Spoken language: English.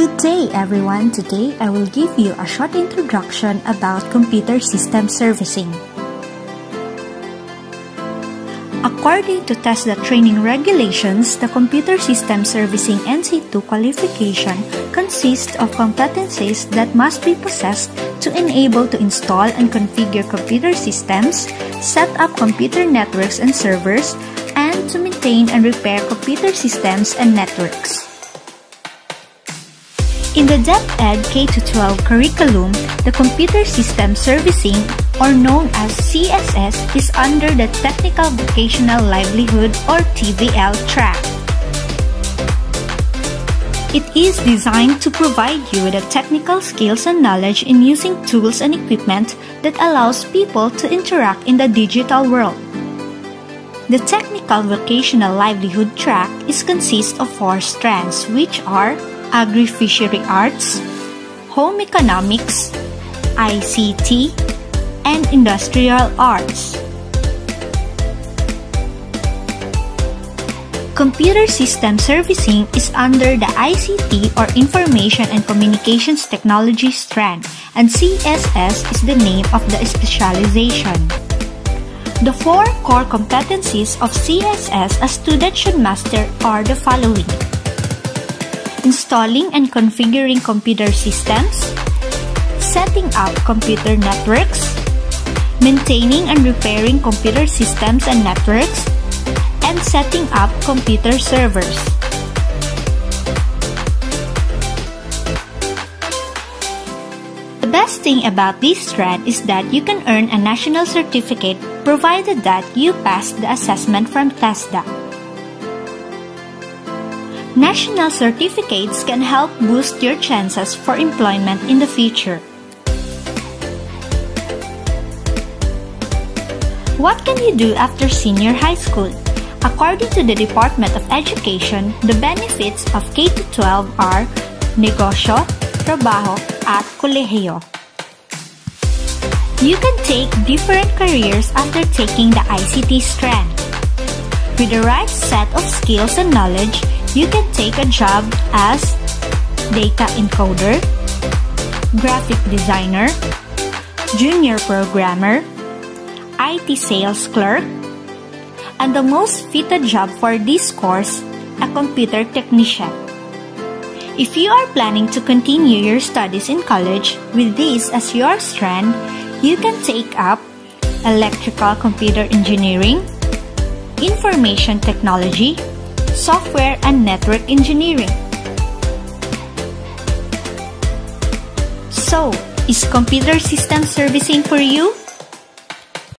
Good day everyone! Today I will give you a short introduction about computer system servicing. According to TESDA training regulations, the computer system servicing NC2 qualification consists of competencies that must be possessed to enable to install and configure computer systems, set up computer networks and servers, and to maintain and repair computer systems and networks. In the DepEd K-12 curriculum, the Computer System Servicing, or known as CSS, is under the Technical Vocational Livelihood or TVL track. It is designed to provide you with the technical skills and knowledge in using tools and equipment that allows people to interact in the digital world. The Technical Vocational Livelihood track is consist of four strands which are Agri-Fishery Arts, Home Economics, ICT, and Industrial Arts. Computer System Servicing is under the ICT or Information and Communications Technology strand and CSS is the name of the specialization. The four core competencies of CSS a student should master are the following installing and configuring computer systems, setting up computer networks, maintaining and repairing computer systems and networks, and setting up computer servers. The best thing about this strand is that you can earn a national certificate provided that you pass the assessment from TESDA. National certificates can help boost your chances for employment in the future. What can you do after senior high school? According to the Department of Education, the benefits of K-12 are negosyo, trabaho, at kolehiyo. You can take different careers after taking the ICT strand. With the right set of skills and knowledge, you can take a job as data encoder, graphic designer, junior programmer, IT sales clerk, and the most fitted job for this course, a computer technician. If you are planning to continue your studies in college with this as your strand, you can take up electrical computer engineering, information technology, software and network engineering. So, is computer system servicing for you?